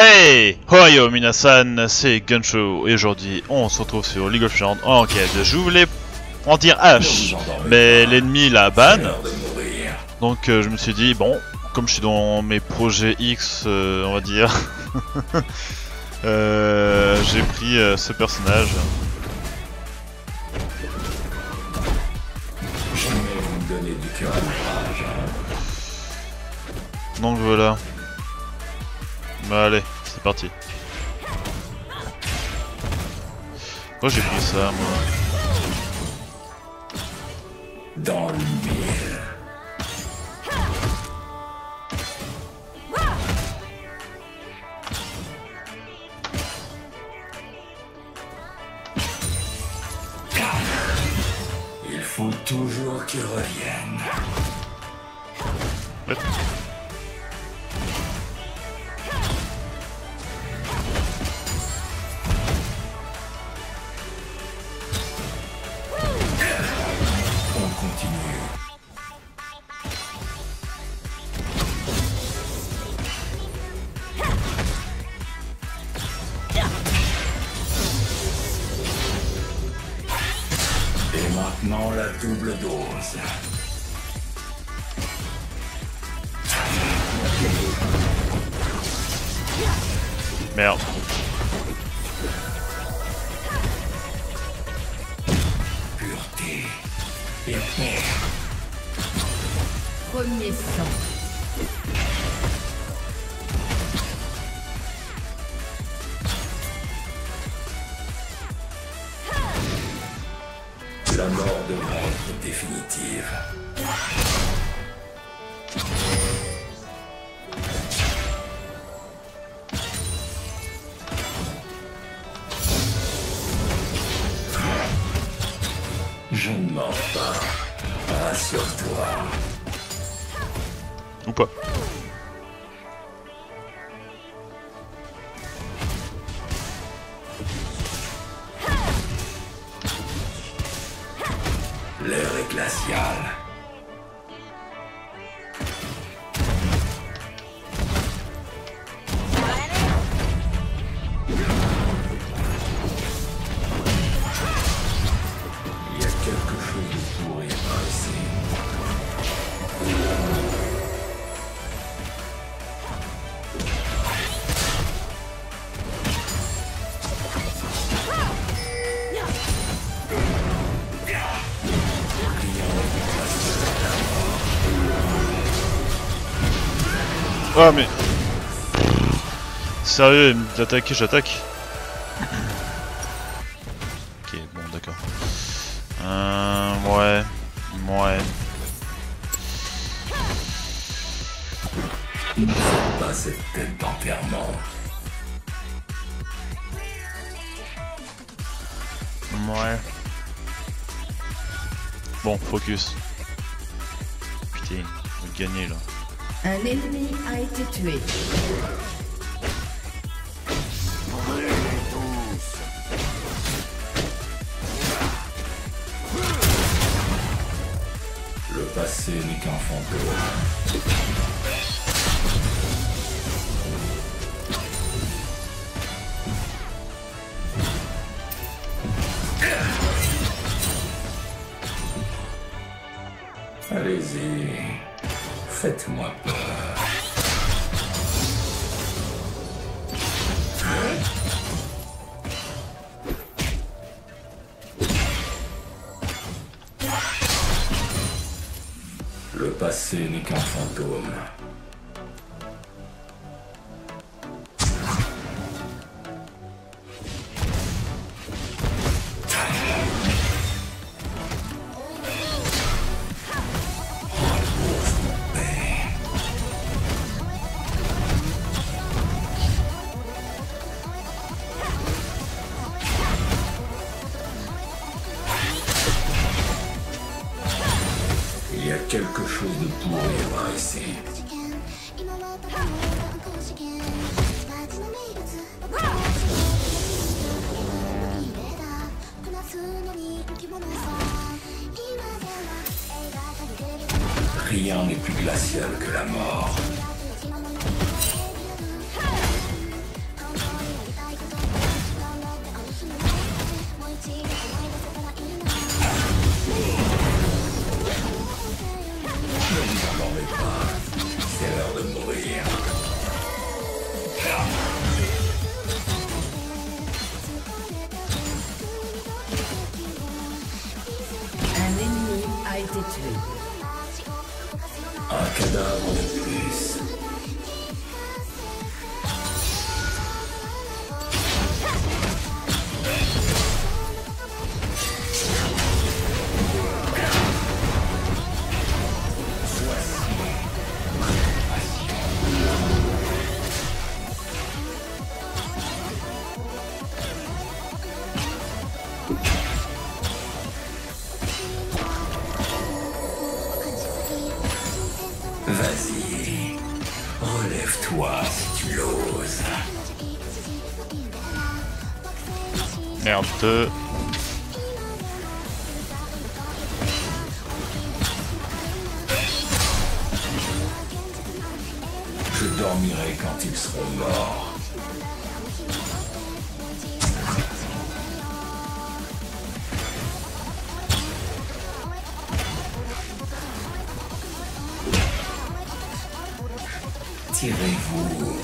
Hey Ohio Minasan, c'est Gunshow et aujourd'hui on se retrouve sur League of Legends en quête. En dire H, mais l'ennemi la ban. Donc euh, je me suis dit, bon, comme je suis dans mes projets X, euh, on va dire, euh, j'ai pris ce personnage. Donc voilà. Bah allez, c'est parti. Pourquoi j'ai pris ça moi Dans le. Il faut toujours qu'ils reviennent. Ouais. Premier sang. La mort devrait être définitive. Ah mais... Sérieux, d'attaquer, j'attaque. Passé n'est qu'un fantôme. Allez-y, faites-moi peur. Le passé n'est qu'un quelque chose de pourri par hein, ici. Rien n'est plus glacial que la mort. Je dormirai quand ils seront morts. Tirez-vous.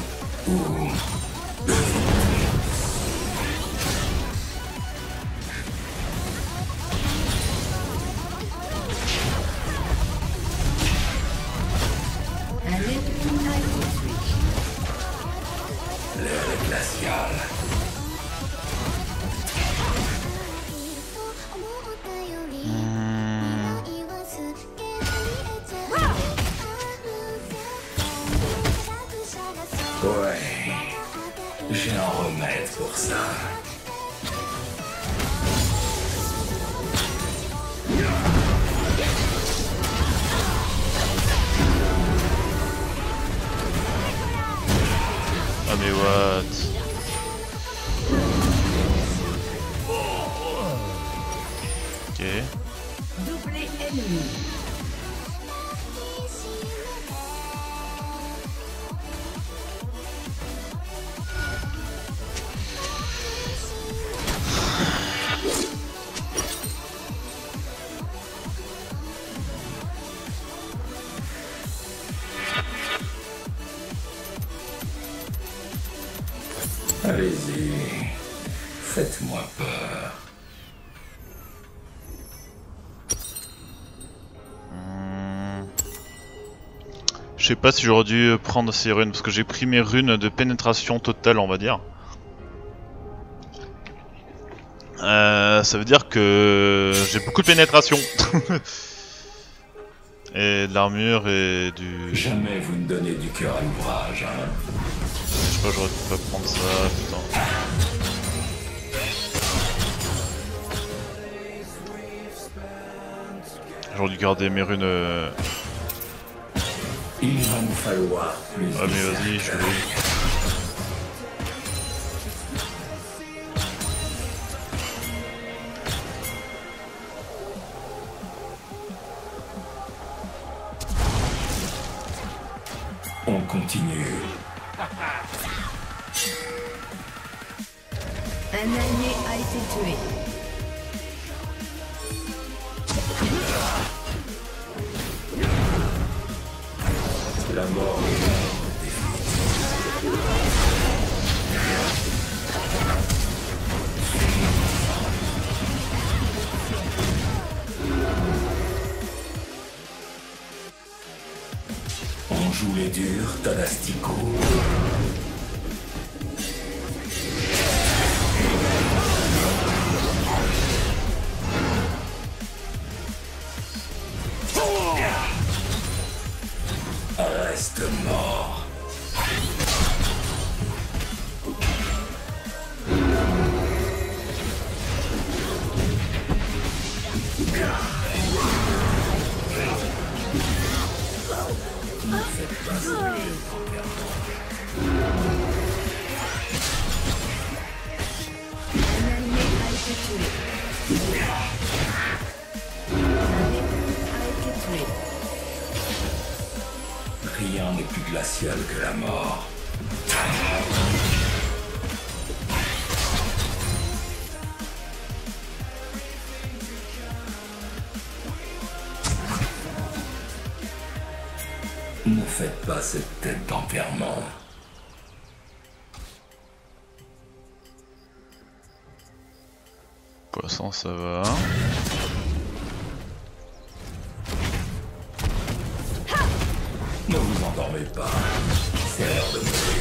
Je sais pas si j'aurais dû prendre ces runes parce que j'ai pris mes runes de pénétration totale, on va dire. Euh, ça veut dire que j'ai beaucoup de pénétration. et de l'armure et du. Je Jamais vous ne donnez du cœur à l'ouvrage, hein. sais pas, j'aurais dû pas prendre ça, putain. J'aurais dû garder mes runes. Euh, Il va nous falloir plus Ah de mais vas-y, je cercueils. vais. Reste mort. Un allié a Rien n'est plus glacial que la mort. Ne faites pas cette tête d'enterrement. Poisson, ça va. Ne vous endormez pas. C'est de mourir.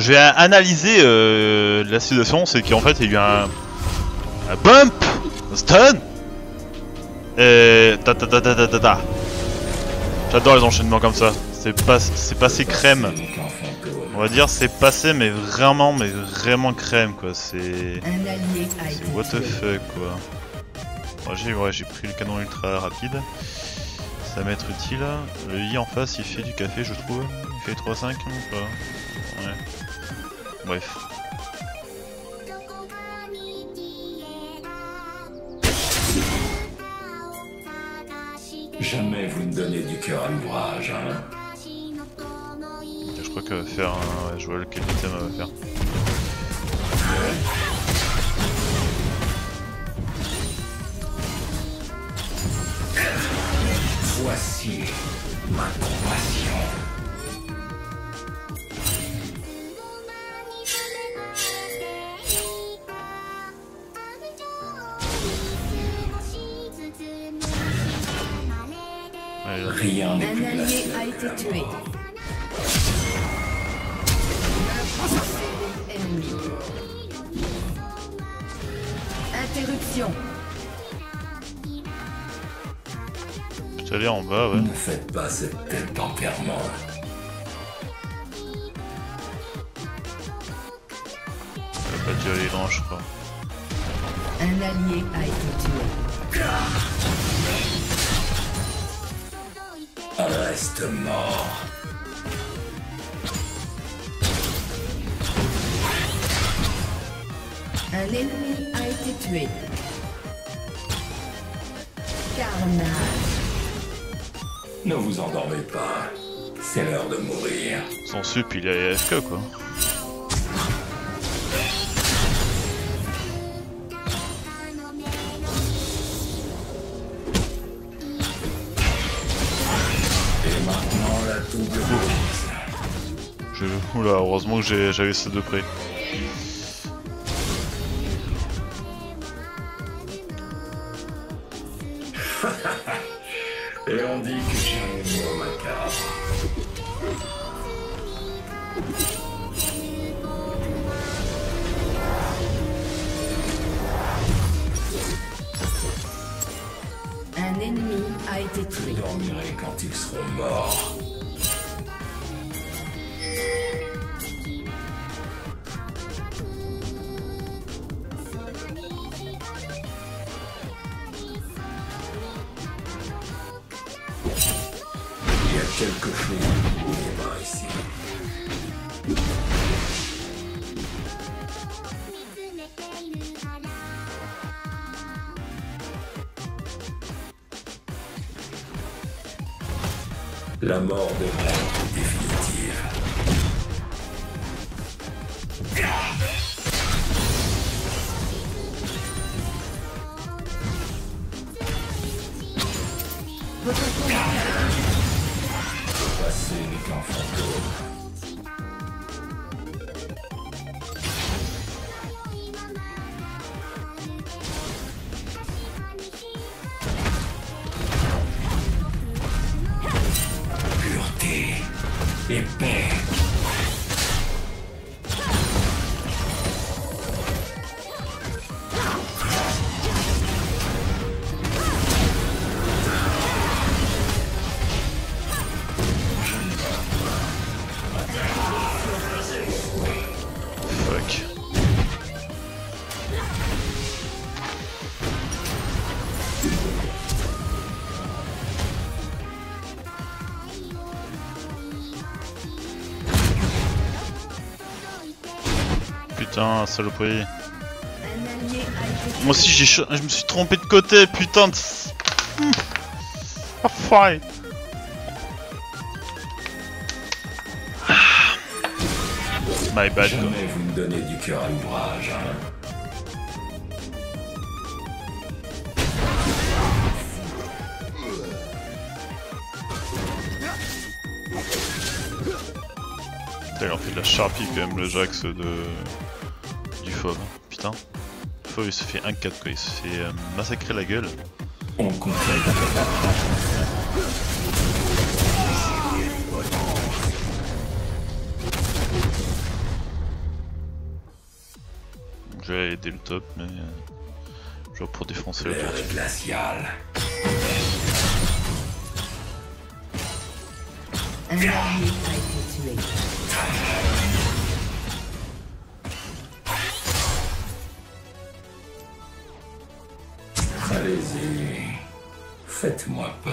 Je vais analyser euh, la situation, c'est qu'en fait il y a eu un, un bump, un stun, et ta ta ta ta ta ta ta. J'adore les enchaînements comme ça. C'est pas, passé crème. On va dire c'est passé mais vraiment mais vraiment crème quoi. C'est what the fuck quoi. J'ai ouais, j'ai pris le canon ultra rapide. Ça va m'être utile. Le I en face il fait du café je trouve. Il fait 3-5 ou pas Ouais. Bref. Jamais vous ne donnez du cœur à l'ouvrage, hein Je crois que faire un... Je vois lequel item va faire. Voici ma compassion. Rien n'est Un plus allié glacial a été tué. Ennemi. Interruption. Je suis allé en bas, ouais. Ne faites pas cette tête d'enterrement. Elle a pas dû aller loin, je crois. Un allié a été tué. Reste mort. Un ennemi a été tué. Carnage. Ne vous endormez pas. C'est l'heure de mourir. Son sup, il est AFK quoi. Je... Oula, heureusement que j'ai- j'avais ça de près. Et on dit que j'ai un humour macabre. Un ennemi a été Je tué. dormirai quand ils seront morts. La mort être Putain, saloperie. Moi aussi j'ai je me suis trompé de côté, putain de... Hmm. Ah, fine. My bad quoi. Jamais vous me donnez du cœur à l'ouvrage. hein. Putain, il en fait de la charpie quand même le Jax de... Putain. Il se fait 1-4 quoi, il se fait euh, massacrer la gueule. On complète. Je vais aider le top mais... euh, Genre pour défoncer le top. glacial. Faites-moi peur.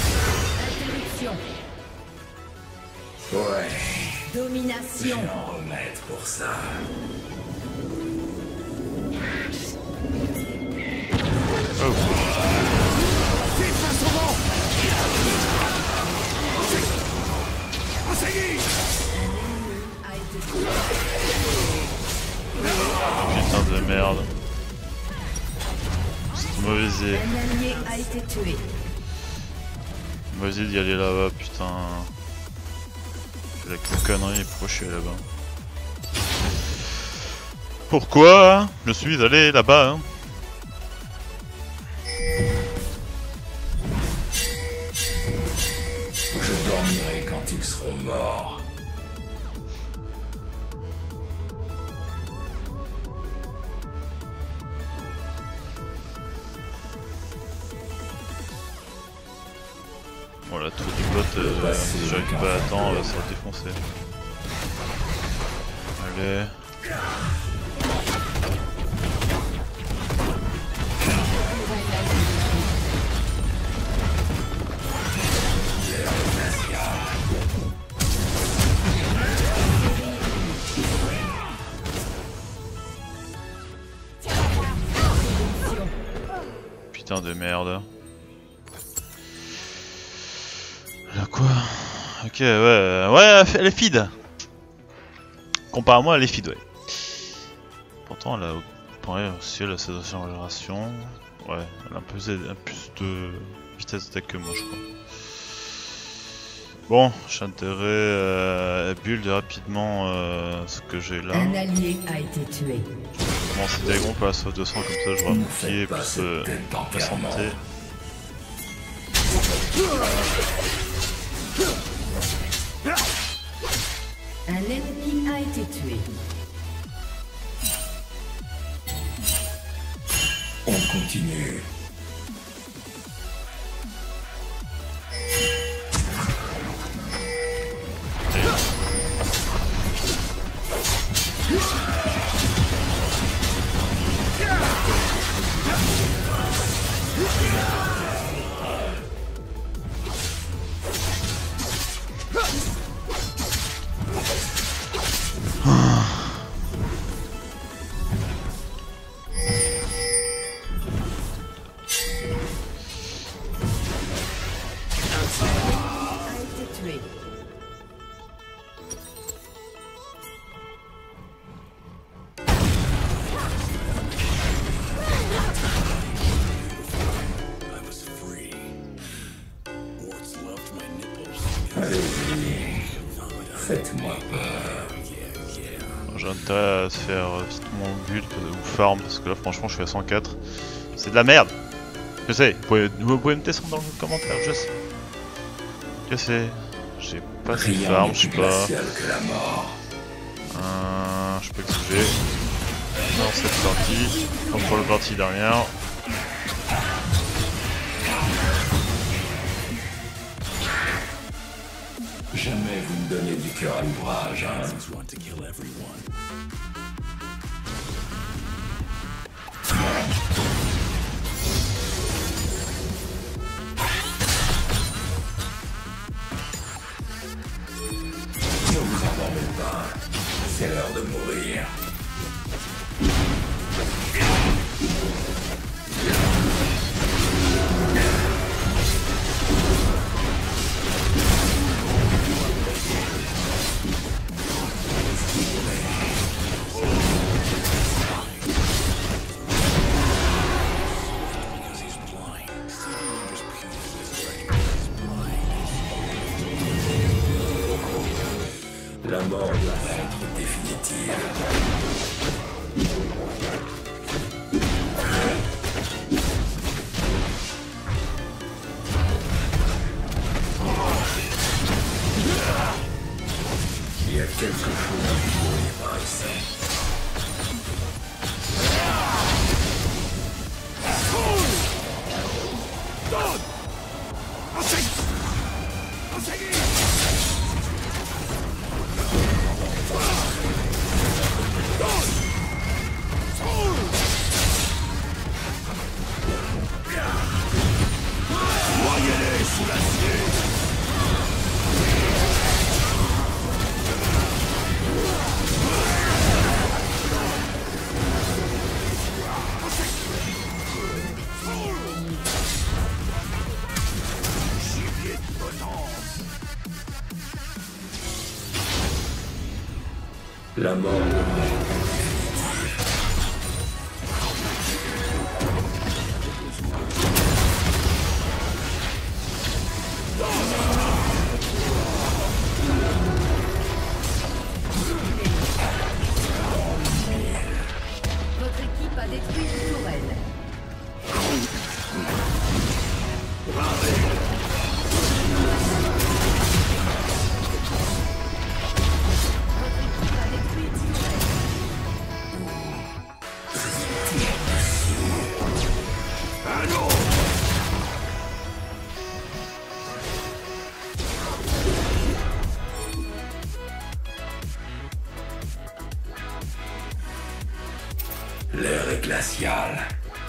Interruption. Ouais, je Domination. vais en remettre pour ça. Putain de merde. C'est mauvais idée. Un allié a été tué. Mauvaise idée d'y aller là-bas, putain. La connerie, allé là-bas? Pourquoi je suis allé là-bas hein? Bah, temps, fantôme. elle va défoncer. Allez. Putain de merde. Ok, ouais, ouais, elle est feed. Comparé à moi, elle est feed, ouais. Pourtant, elle a pareil aussi, elle a accélération. Ouais, elle a un peu, un plus de vitesse d'attaque que moi, je crois. Bon, j'ai intérêt euh, à build rapidement euh, ce que j'ai là. Un allié a été tué. Bon, c'est Dagon pour la sauve 200, comme ça je vais pas plus euh, la santé. Un ennemi a été tué. On continue. Que là franchement je suis à 104. C'est de la merde Je sais, vous pouvez, vous pouvez me descendre dans le commentaire, je sais. Je sais. J'ai pas Rien farm, je sais pas. Euh, je peux exiger. Dans cette partie, comme pour la partie dernière. Jamais vous ne donnez du cœur à l'ouvrage, hein. C'est l'heure de La mort doit être définitive. La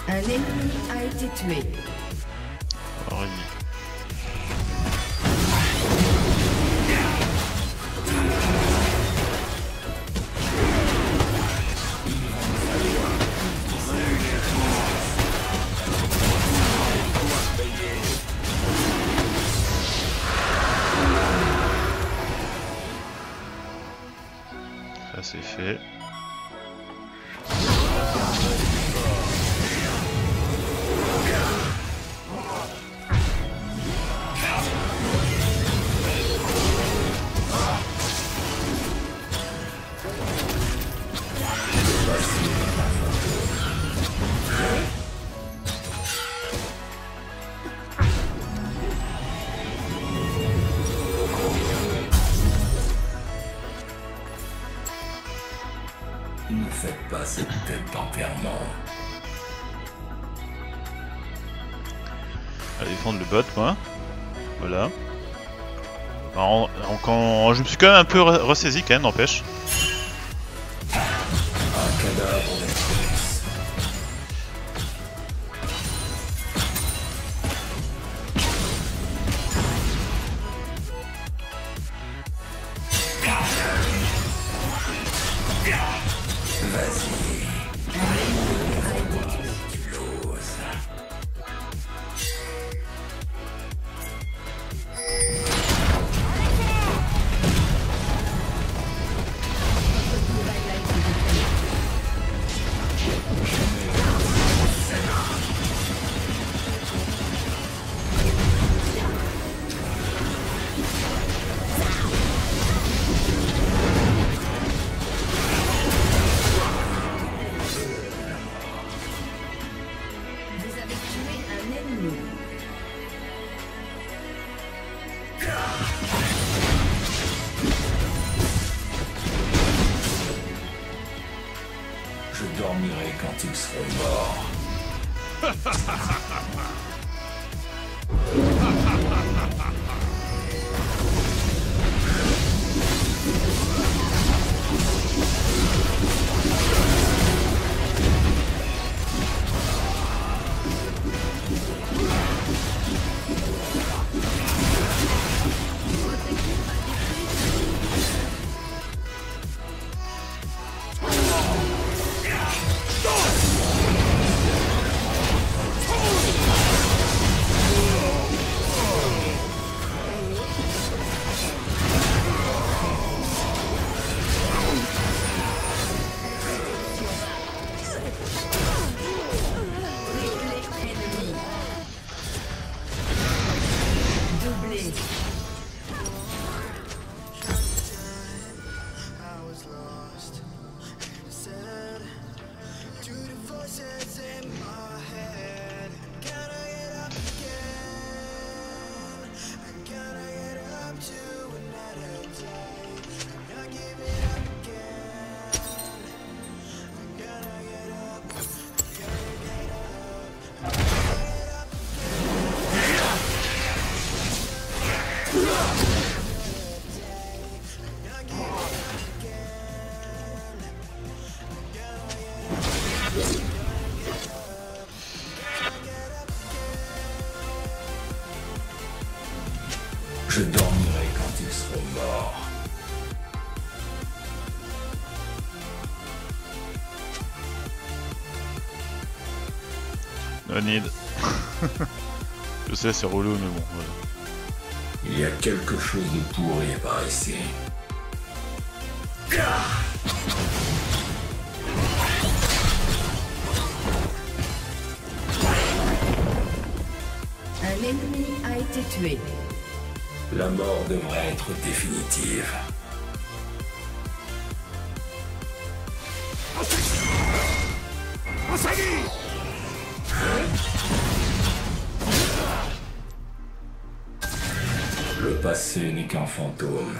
Un ennemi a été tué. Il- Ça c'est fait. D'enterrement. à défendre le bot moi. Voilà. Quand- je me suis quand même un peu re- ressaisi quand même, n'empêche. No need. Je sais, c'est relou, mais bon, voilà. Il y a quelque chose de pourri par ici. Un ennemi a été tué. La mort devrait être définitive. Qu'un fantôme.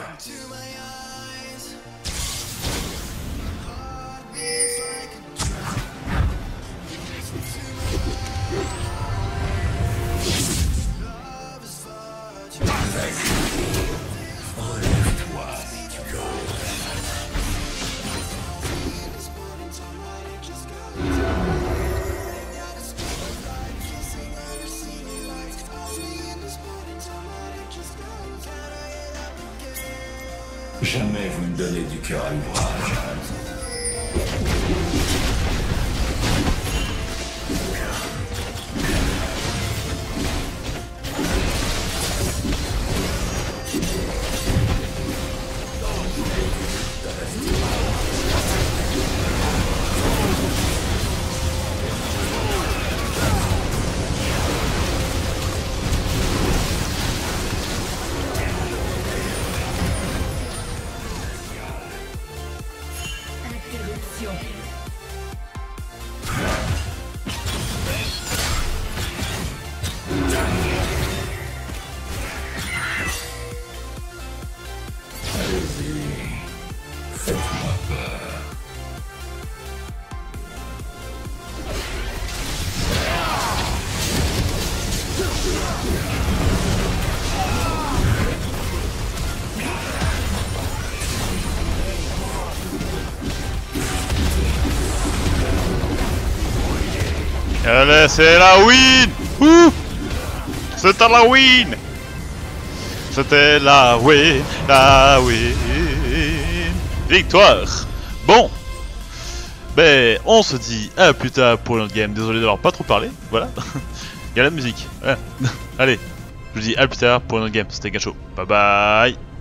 Donnez du cœur à l'ouvrage. Allez, c'est la win Ouh C'était la win C'était la win, la win Victoire Bon Ben, on se dit à plus tard pour notre game. Désolé d'avoir pas trop parlé, voilà. Il y a la musique. Allez, je vous dis à plus tard pour notre game. C'était Gacho. Bye bye